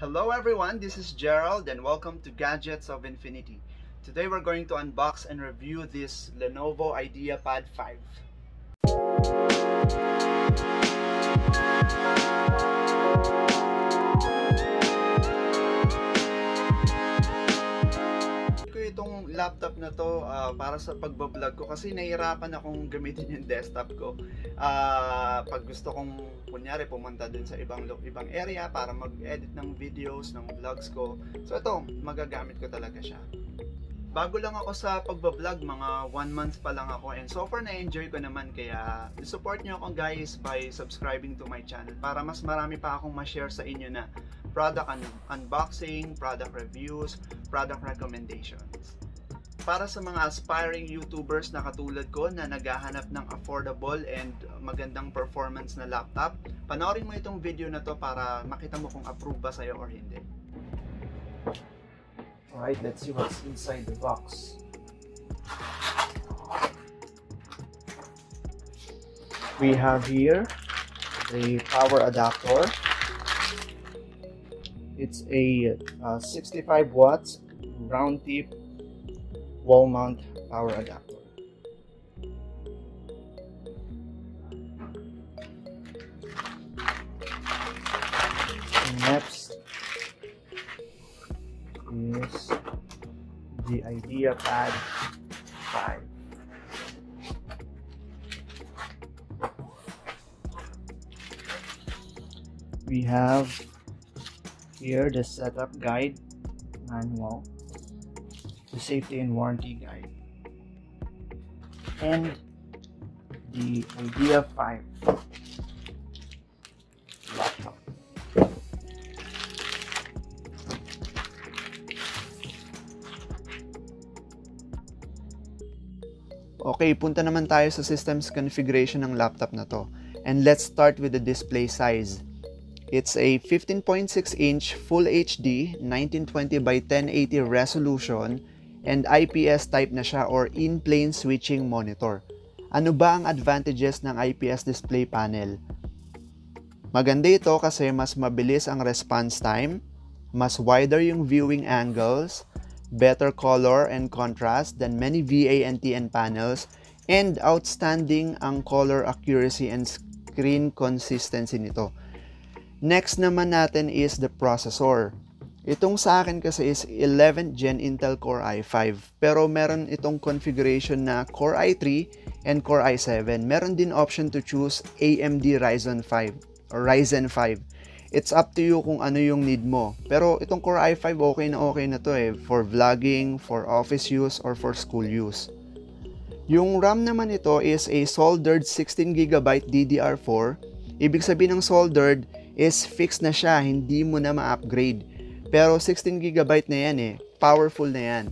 Hello everyone, this is Gerald and welcome to Gadgets of Infinity. Today we're going to unbox and review this Lenovo IdeaPad 5. ko laptop na to ah, para sa pagbablog ko kasi nahihirapan akong gamitin yung desktop ko. Ah, pag gusto kong kunyari pumunta dun sa ibang ibang area para mag-edit ng videos, ng vlogs ko. So ito, magagamit ko talaga siya. Bago lang ako sa pagbablog, mga one month pa lang ako and so far na-enjoy ko naman kaya support nyo ako guys by subscribing to my channel para mas marami pa akong ma-share sa inyo na product un- unboxing, product reviews, product recommendations. Para sa mga aspiring YouTubers na katulad ko na naghahanap ng affordable and magandang performance na laptop, panoorin mo itong video na to para makita mo kung approve ba sa'yo or hindi. Alright, let's see what's inside the box. We have here the power adapter. It's a uh, 65 watts round tip wall mount power adapter. Next is the IdeaPad 5. We have here the setup guide manual, the safety and warranty guide, and the Idea 5 laptop. Okay, punta naman tayo sa systems configuration ng laptop na to. And let's start with the display size. It's a 15.6 inch Full HD 1920 by 1080 resolution and IPS type na siya or in-plane switching monitor. Ano ba ang advantages ng IPS display panel? Maganda ito kasi mas mabilis ang response time, mas wider yung viewing angles, better color and contrast than many VA and TN panels, and outstanding ang color accuracy and screen consistency nito. Next naman natin is the processor. Itong sa akin kasi is 11th Gen Intel Core i5. Pero meron itong configuration na Core i3 and Core i7. Meron din option to choose AMD Ryzen 5 or Ryzen 5. It's up to you kung ano yung need mo. Pero itong Core i5 okay na okay na to eh. For vlogging, for office use, or for school use. Yung RAM naman ito is a soldered 16GB DDR4. Ibig sabihin ng soldered is fixed na siya, hindi mo na ma-upgrade. Pero 16GB na yan eh, powerful na yan.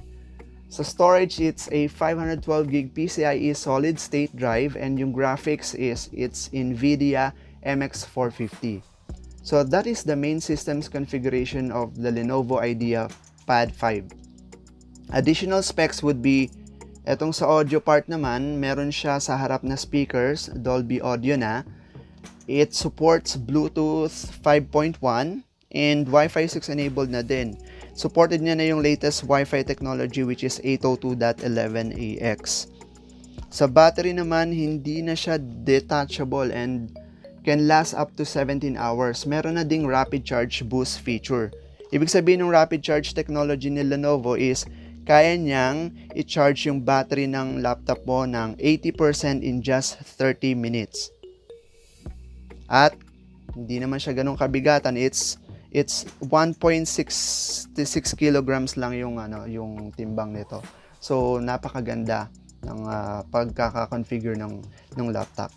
Sa storage, it's a 512GB PCIe solid state drive and yung graphics is it's NVIDIA MX450. So that is the main systems configuration of the Lenovo Idea Pad 5. Additional specs would be etong sa audio part naman, meron siya sa harap na speakers, Dolby Audio na. It supports Bluetooth 5.1 and Wi-Fi 6 enabled na din. Supported niya na yung latest Wi-Fi technology which is 802.11ax. Sa battery naman, hindi na siya detachable and can last up to 17 hours. Meron na ding rapid charge boost feature. Ibig sabihin ng rapid charge technology ni Lenovo is kaya niyang i-charge yung battery ng laptop mo ng 80% in just 30 minutes. At hindi naman siya ganun kabigatan. It's it's 1.66 kilograms lang yung ano, yung timbang nito. So napakaganda ng uh, pagkaka-configure ng ng laptop.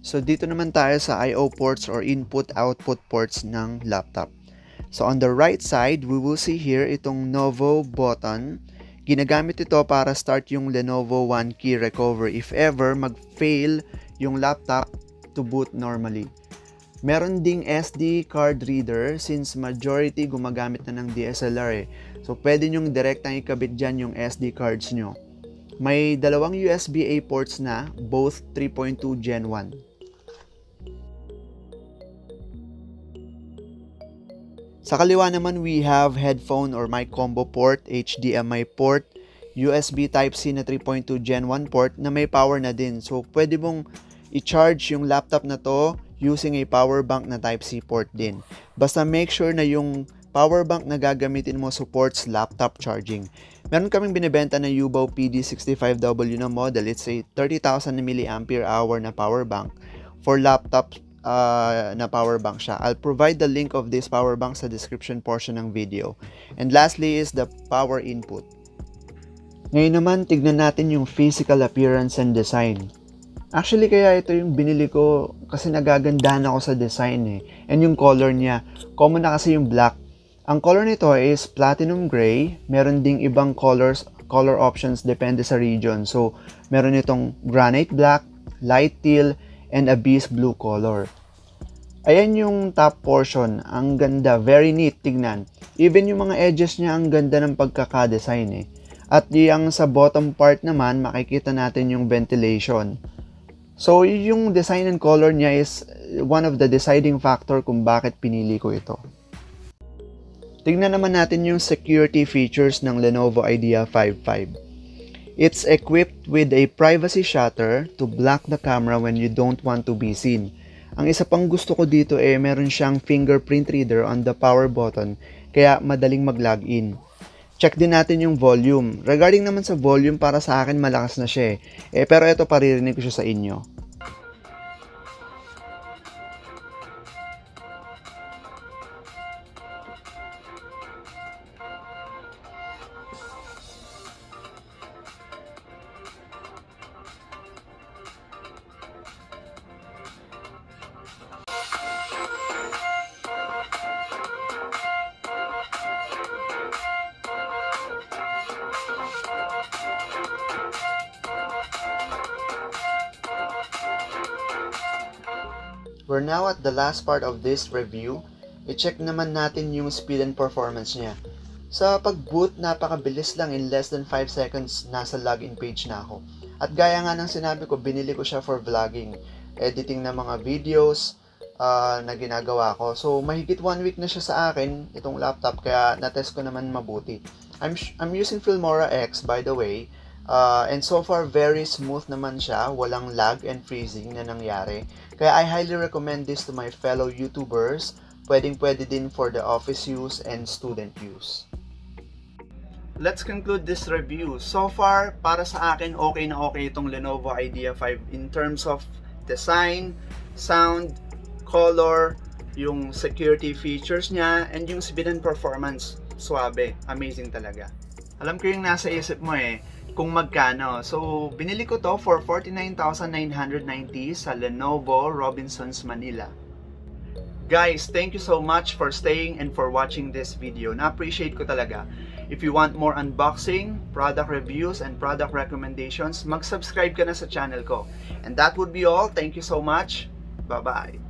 So dito naman tayo sa I/O ports or input-output ports ng laptop. So on the right side, we will see here itong Novo button. Ginagamit ito para start yung Lenovo One Key Recovery if ever mag-fail yung laptop to boot normally. Meron ding SD card reader since majority gumagamit na ng DSLR eh. So pwede nyong direktang ikabit dyan yung SD cards nyo. May dalawang USB-A ports na, both 3.2 Gen 1. Sa kaliwa naman, we have headphone or mic combo port, HDMI port, USB Type-C na 3.2 Gen 1 port na may power na din. So, pwede mong i-charge yung laptop na to using a power bank na Type-C port din. Basta make sure na yung power bank na gagamitin mo supports laptop charging. Meron kaming binibenta na Ubao PD65W na model. It's a 30,000 mAh na power bank for laptop uh, na power bank siya. I'll provide the link of this power bank sa description portion ng video. And lastly is the power input. Ngayon naman, tignan natin yung physical appearance and design. Actually, kaya ito yung binili ko kasi nagagandahan ako sa design eh. And yung color niya, common na kasi yung black. Ang color nito is platinum gray. Meron ding ibang colors, color options depende sa region. So, meron itong granite black, light teal, and abyss blue color. Ayan yung top portion. Ang ganda. Very neat. Tignan. Even yung mga edges niya, ang ganda ng pagkakadesign eh. At yung sa bottom part naman, makikita natin yung ventilation. So, yung design and color niya is one of the deciding factor kung bakit pinili ko ito. Tignan naman natin yung security features ng Lenovo IDEA 55. It's equipped with a privacy shutter to block the camera when you don't want to be seen. Ang isa pang gusto ko dito eh meron siyang fingerprint reader on the power button kaya madaling mag-login. Check din natin yung volume. Regarding naman sa volume, para sa akin malakas na siya eh. eh pero ito paririnig ko siya sa inyo. We're now at the last part of this review. I-check naman natin yung speed and performance niya. Sa pag-boot, napakabilis lang in less than 5 seconds nasa login page na ako. At gaya nga ng sinabi ko, binili ko siya for vlogging, editing ng mga videos uh, na ginagawa ko. So, mahigit one week na siya sa akin, itong laptop, kaya natest ko naman mabuti. I'm, I'm using Filmora X, by the way, Uh, and so far, very smooth naman siya. Walang lag and freezing na nangyari. Kaya I highly recommend this to my fellow YouTubers. Pwedeng pwede din for the office use and student use. Let's conclude this review. So far, para sa akin, okay na okay itong Lenovo Idea 5 in terms of design, sound, color, yung security features niya, and yung speed and performance. Suabe. Amazing talaga. Alam ko yung nasa isip mo eh kung magkano. So, binili ko to for 49,990 sa Lenovo Robinsons Manila. Guys, thank you so much for staying and for watching this video. Na-appreciate ko talaga. If you want more unboxing, product reviews, and product recommendations, mag-subscribe ka na sa channel ko. And that would be all. Thank you so much. Bye-bye.